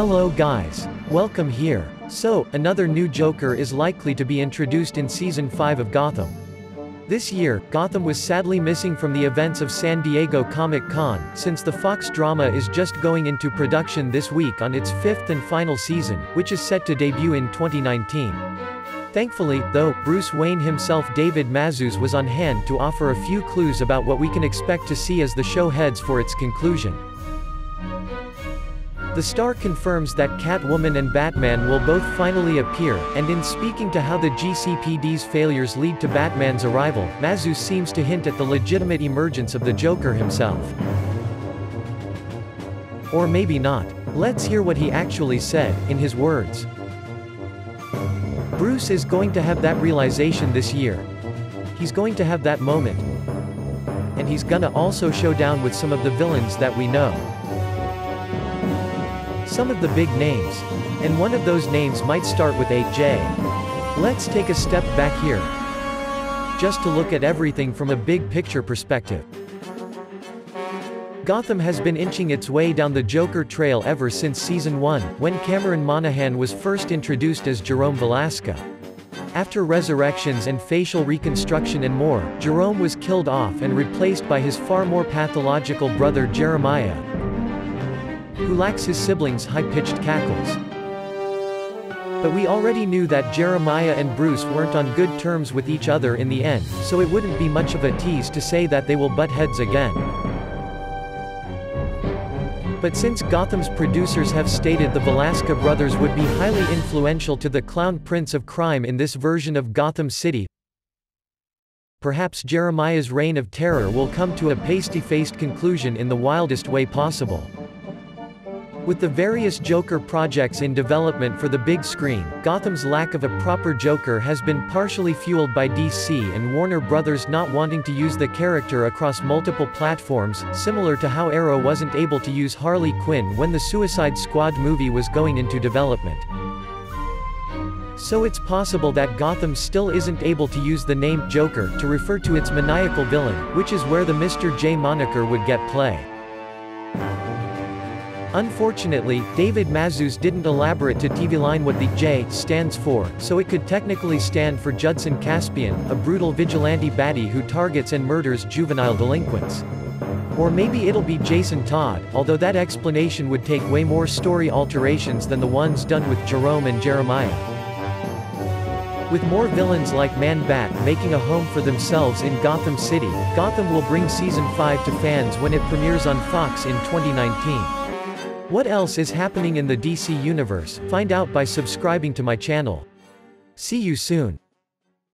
Hello guys. Welcome here. So, another new Joker is likely to be introduced in Season 5 of Gotham. This year, Gotham was sadly missing from the events of San Diego Comic-Con, since the Fox drama is just going into production this week on its fifth and final season, which is set to debut in 2019. Thankfully, though, Bruce Wayne himself David Mazouz was on hand to offer a few clues about what we can expect to see as the show heads for its conclusion. The star confirms that Catwoman and Batman will both finally appear, and in speaking to how the GCPD's failures lead to Batman's arrival, Mazouz seems to hint at the legitimate emergence of the Joker himself. Or maybe not. Let's hear what he actually said, in his words. Bruce is going to have that realization this year. He's going to have that moment. And he's gonna also show down with some of the villains that we know some of the big names. And one of those names might start with a J. Let's take a step back here. Just to look at everything from a big picture perspective. Gotham has been inching its way down the Joker trail ever since Season 1, when Cameron Monaghan was first introduced as Jerome Valeska. After resurrections and facial reconstruction and more, Jerome was killed off and replaced by his far more pathological brother Jeremiah, who lacks his siblings' high-pitched cackles. But we already knew that Jeremiah and Bruce weren't on good terms with each other in the end, so it wouldn't be much of a tease to say that they will butt heads again. But since Gotham's producers have stated the Valeska brothers would be highly influential to the clown prince of crime in this version of Gotham City, perhaps Jeremiah's reign of terror will come to a pasty-faced conclusion in the wildest way possible. With the various Joker projects in development for the big screen, Gotham's lack of a proper Joker has been partially fueled by DC and Warner Brothers not wanting to use the character across multiple platforms, similar to how Arrow wasn't able to use Harley Quinn when the Suicide Squad movie was going into development. So it's possible that Gotham still isn't able to use the name Joker to refer to its maniacal villain, which is where the Mr. J moniker would get play. Unfortunately, David Mazouz didn't elaborate to TV Line what the J stands for, so it could technically stand for Judson Caspian, a brutal vigilante baddie who targets and murders juvenile delinquents. Or maybe it'll be Jason Todd, although that explanation would take way more story alterations than the ones done with Jerome and Jeremiah. With more villains like Man-Bat making a home for themselves in Gotham City, Gotham will bring Season 5 to fans when it premieres on Fox in 2019. What else is happening in the DC universe? Find out by subscribing to my channel. See you soon.